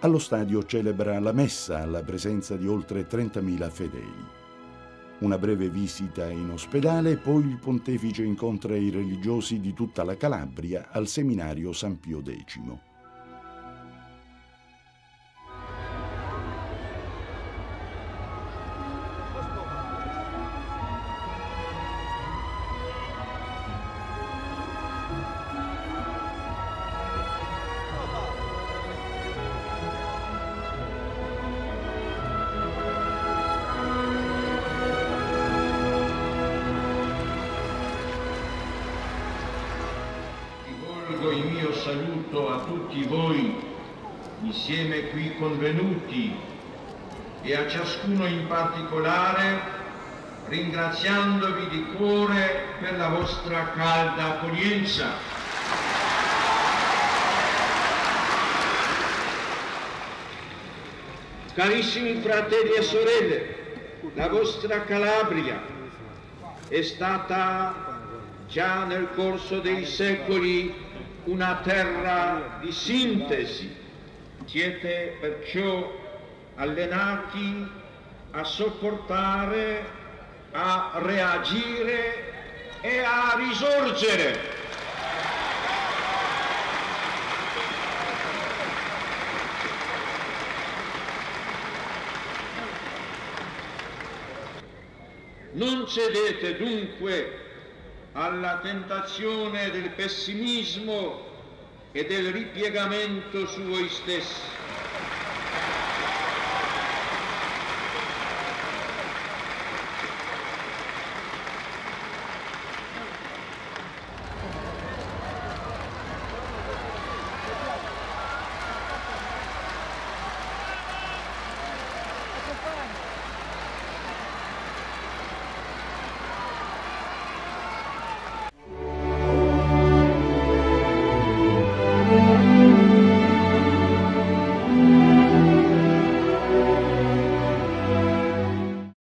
allo stadio celebra la messa alla presenza di oltre 30.000 fedeli. Una breve visita in ospedale, poi il pontefice incontra i religiosi di tutta la Calabria al seminario San Pio X. rivolgo il mio saluto a tutti voi insieme qui convenuti e a ciascuno in particolare ringraziandovi di cuore per la vostra calda accoglienza. Carissimi fratelli e sorelle, la vostra Calabria è stata già nel corso dei secoli una terra di sintesi. Siete perciò allenati a sopportare, a reagire e a risorgere. Non cedete dunque alla tentazione del pessimismo e del ripiegamento su voi stessi.